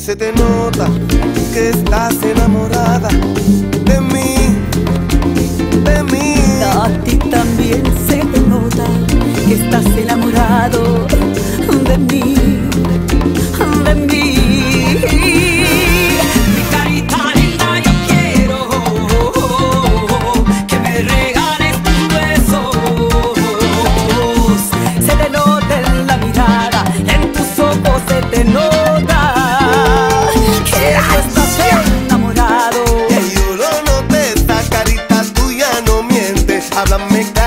se te nota que estás enamorada de mí, de mí. A ti también se te nota que estás enamorado de mí. Let me. make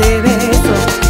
ese beso